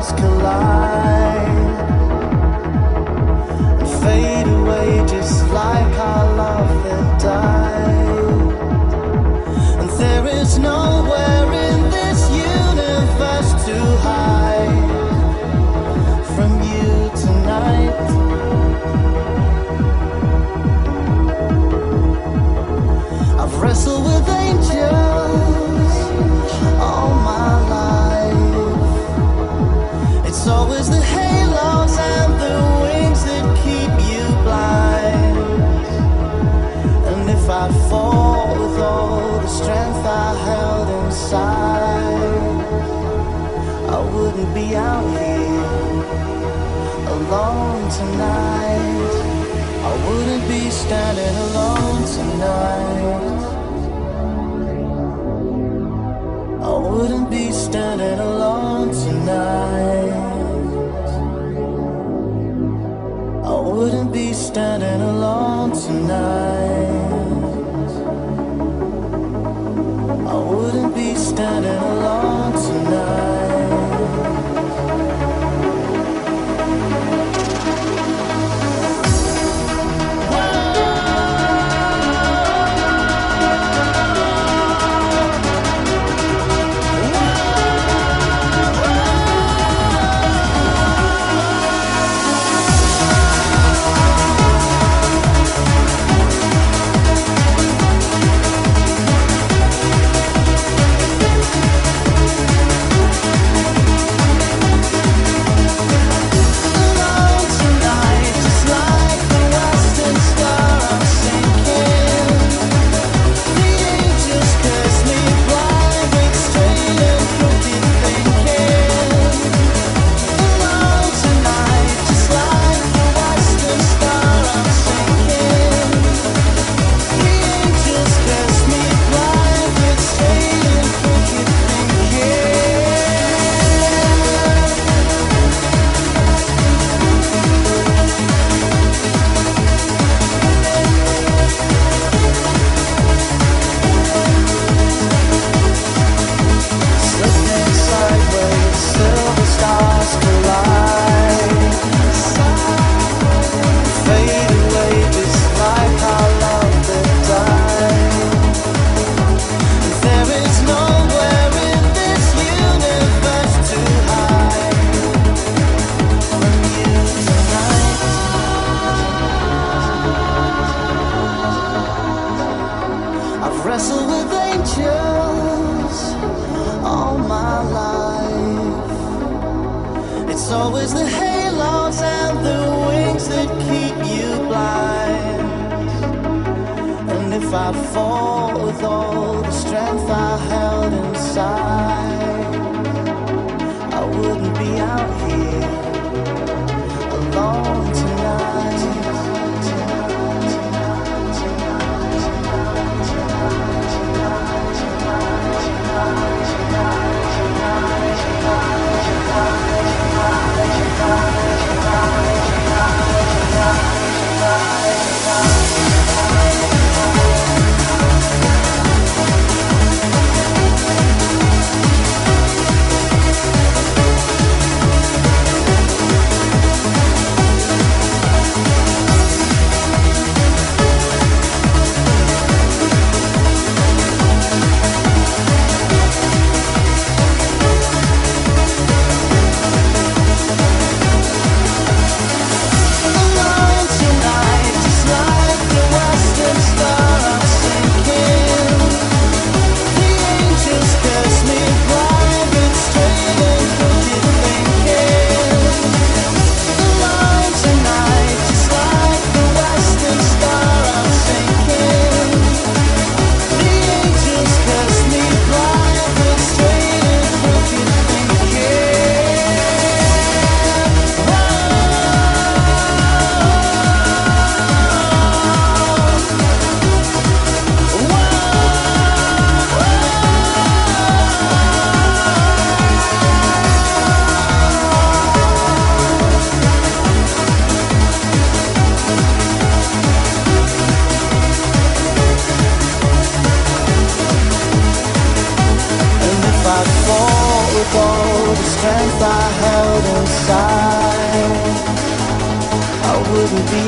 house wouldn't be standing alone tonight. I wouldn't be standing alone tonight. I wouldn't be standing alone tonight. I wouldn't be standing alone.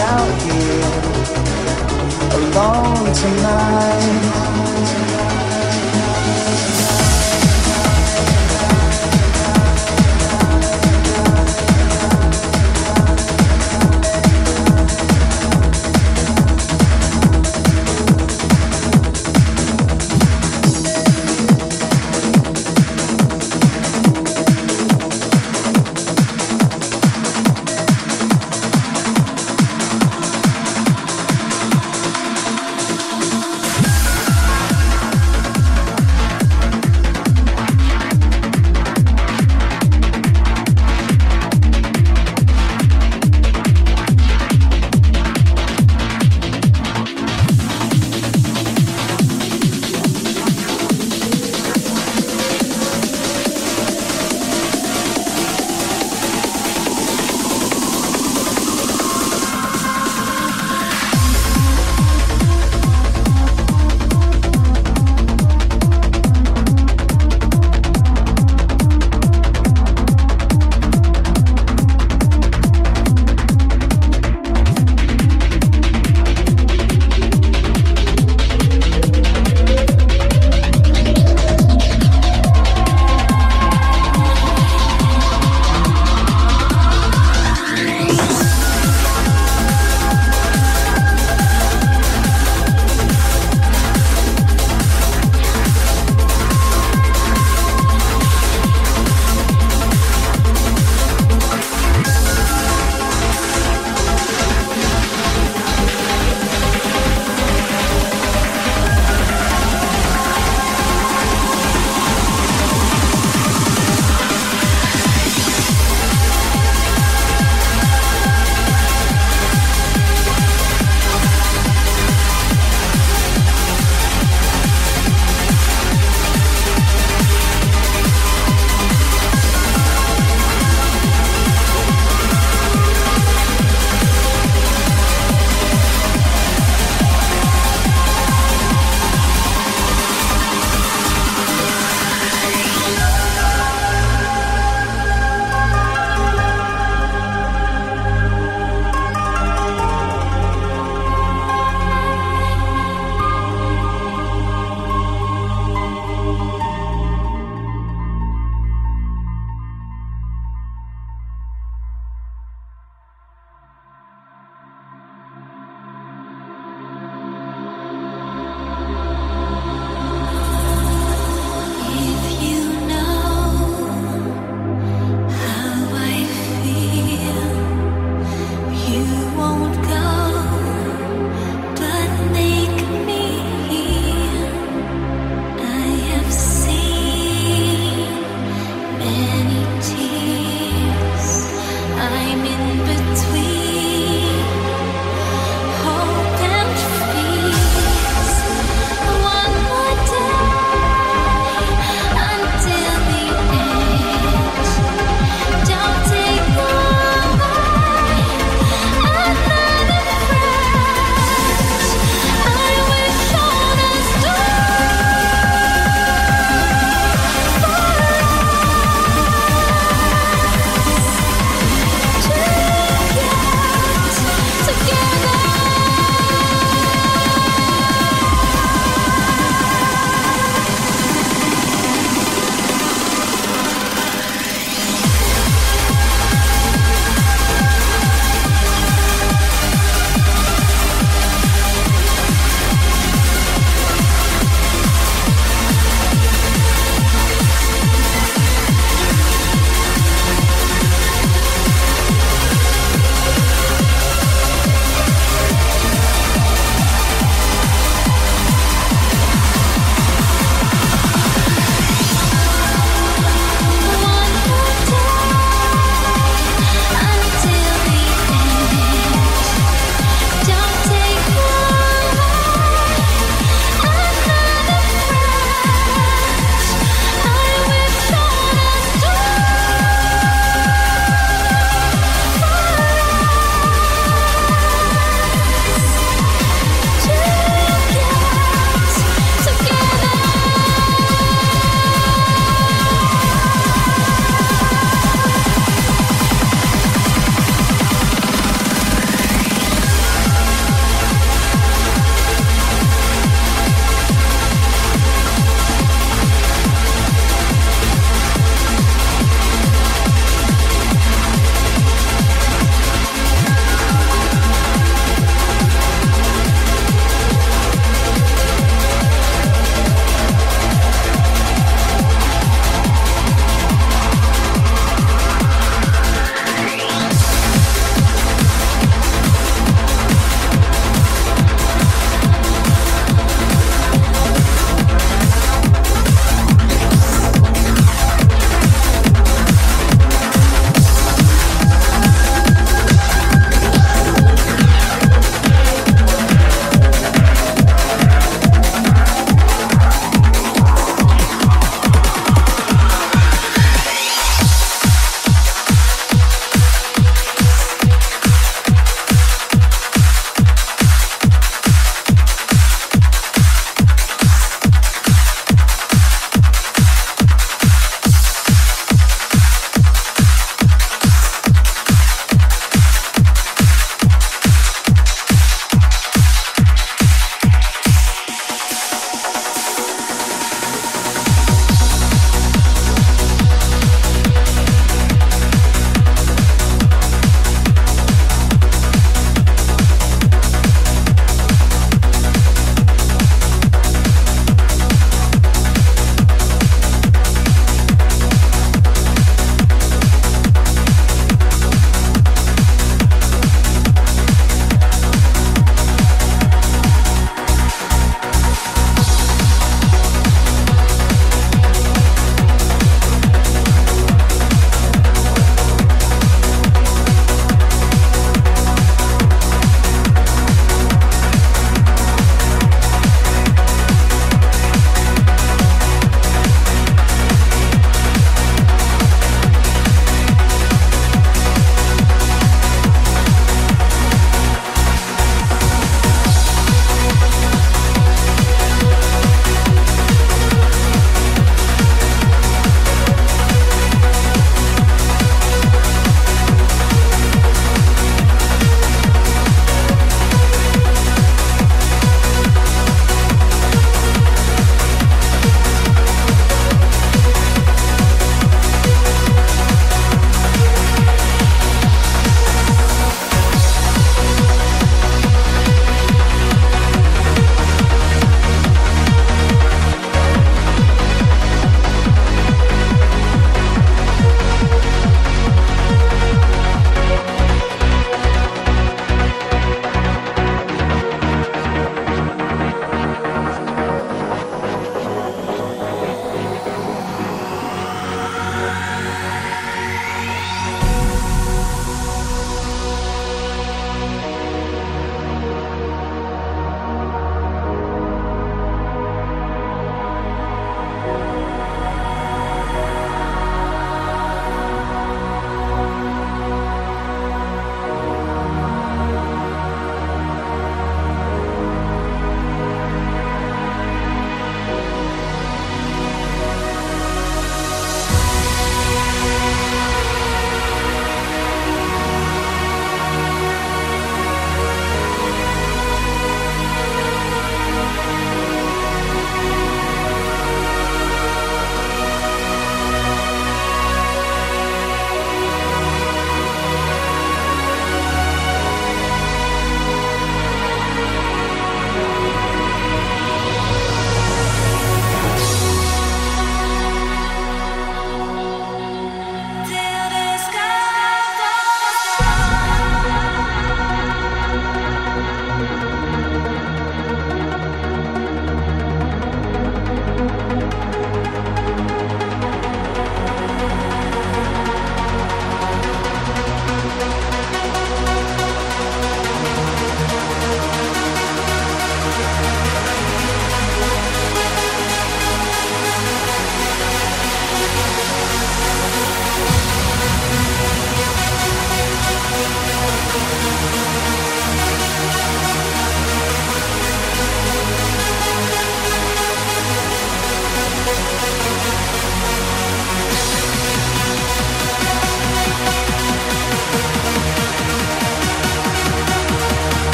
out here alone tonight.